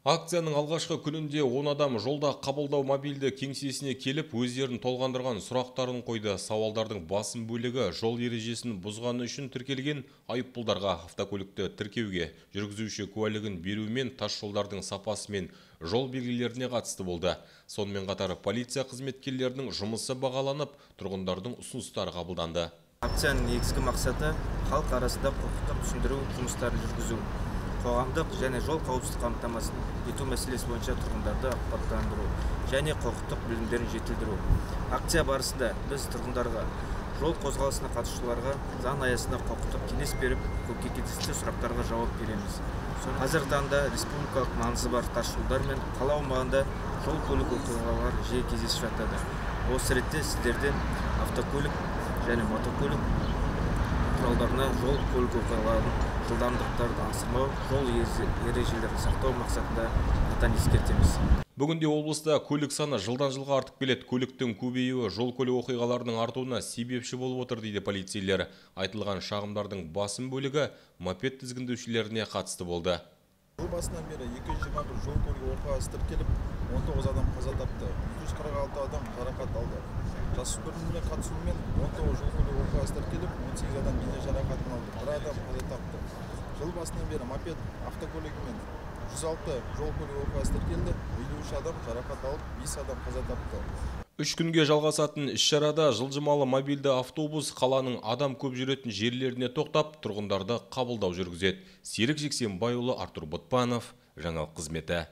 Акцияның алғашқы күнінде 10 адам жолда қабылдау мобильді кеңсесіне келіп, өздерін толғандырған сұрақтарын қойды. Сауалдардың басым бөлігі жол ережесін бұзғаны үшін тіркелген айыппұлдарға автокөлікті тіркеуге, жүргізуші куәлігін берумен тас жолдардың сапасы мен жол белгілеріне қатысты болды. Сонымен қатар полиция қызметкерлерінің жұмысы бағаланып, тұрғындардың ұсыныстары қабылданды. акцияның негізгі мақсаты халық арасында құқықтық түсіндіру жұмыстарын жүргізу қоғамдық және жол қауіпсіздік қамтамасыз ету мәселесі бойынша тұрғындарды ақпараттандыру және құқықтық білімдерін жетілдіру акция барысында біз тұрғындарға жол қозғалысына қатысушыларға заң аясында құқықтық кеңес беріп көкейтесті сұрақтарға жауап береміз. Қазіргі таңда республикалық маңызы бар тас жолдар мен қала аумағында жол көлік оқиғалары жиі кездесіп жатады. Осы ретте сіздерден автокөлік және мотокөлік құралдарына жол көлік оқиғаларын жылдамдықтарды асырмау жол ережелерін сақтау мақсатында қатаң ескертеміз Бүгінде облыста көлік саны жылдан жылға артып келеді. Көліктің көбеюі жол көлік оқиғаларының артуына себепші болып отыр дейді полицейлер. Айтылған шағымдардың басым бөлігі мопед тізгіндеушілеріне қатысты болды. Жыл басынан бері 221 жол көлік оқиғасы тіркеліп, 19 адам қаза тапты, 246 адам жарақат алды. Жасөспірімдердің қатысуымен 19 жол көлік оқиғасы тіркеліп, 18 адам дене жарақатын алды, 1 адам қаза тапты. Жыл басынан бері мопед автокөлігімен 106 жол көлік оқиғасы тіркелді, 53 адам жарақат алып, 5 адам қаза тапты. Үш күнге жалғасатын іс-шарада жылжымалы мобильді автобус қаланың адам көп жүретін жерлеріне тоқтап, тұрғындарды қабылдау жүргізеді. Серік Жексенбайұлы Артур Ботпанов, жаңалық қызметі.